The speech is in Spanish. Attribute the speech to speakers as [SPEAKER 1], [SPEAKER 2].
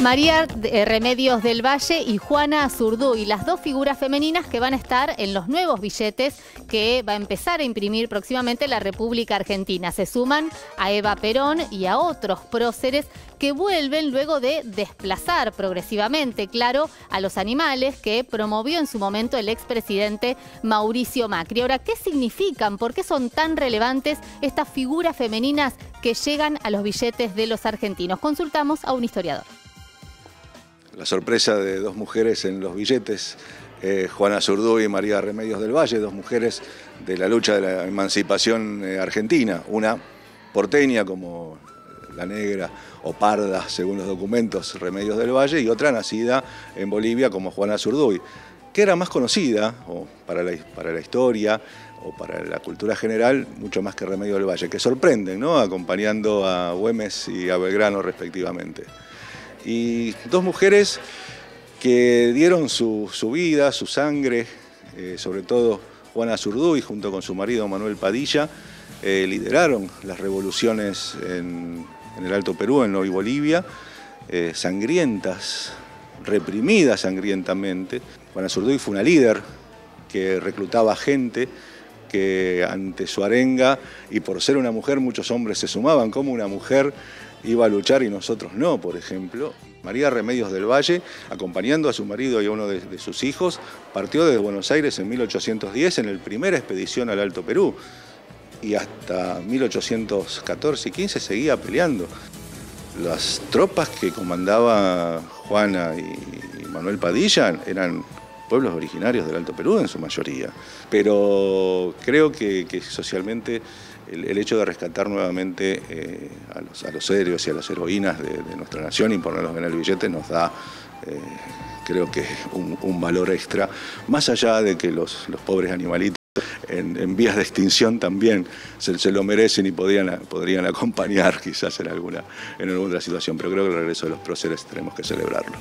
[SPEAKER 1] María eh, Remedios del Valle y Juana Zurduy, las dos figuras femeninas que van a estar en los nuevos billetes que va a empezar a imprimir próximamente la República Argentina. Se suman a Eva Perón y a otros próceres que vuelven luego de desplazar progresivamente, claro, a los animales que promovió en su momento el expresidente Mauricio Macri. Ahora, ¿qué significan? ¿Por qué son tan relevantes estas figuras femeninas que llegan a los billetes de los argentinos? Consultamos a un historiador
[SPEAKER 2] la sorpresa de dos mujeres en los billetes, eh, Juana Zurduy y María Remedios del Valle, dos mujeres de la lucha de la emancipación eh, argentina, una porteña como la negra o parda, según los documentos, Remedios del Valle, y otra nacida en Bolivia como Juana Zurduy, que era más conocida para, la, para la historia o para la cultura general, mucho más que Remedios del Valle, que sorprenden, ¿no? acompañando a Güemes y a Belgrano respectivamente y dos mujeres que dieron su, vida, su sangre, eh, sobre todo Juana Zurduy junto con su marido Manuel Padilla, eh, lideraron las revoluciones en, el Alto Perú, en Hoy Bolivia, eh, sangrientas, reprimidas sangrientamente. Juana Zurduy fue una líder que reclutaba gente que ante su arenga y por ser una mujer muchos hombres se sumaban como una mujer iba a luchar y nosotros no, por ejemplo. María Remedios del Valle, acompañando a su marido y a uno de, sus hijos, partió desde Buenos Aires en 1810 en la primera expedición al Alto Perú y hasta 1814 y 15 seguía peleando. Las tropas que comandaba Juana y Manuel Padilla eran pueblos originarios del Alto Perú en su mayoría. Pero creo que, socialmente el, hecho de rescatar nuevamente eh, a, los, a, los, héroes y a las heroínas de, nuestra nación y ponerlos en el billete nos da... Eh, creo que un, valor extra, más allá de que los, pobres animalitos en, vías de extinción también se, lo merecen y podrían, podrían acompañar quizás en alguna, en alguna situación, pero creo que el regreso de los próceres tenemos que celebrarlo.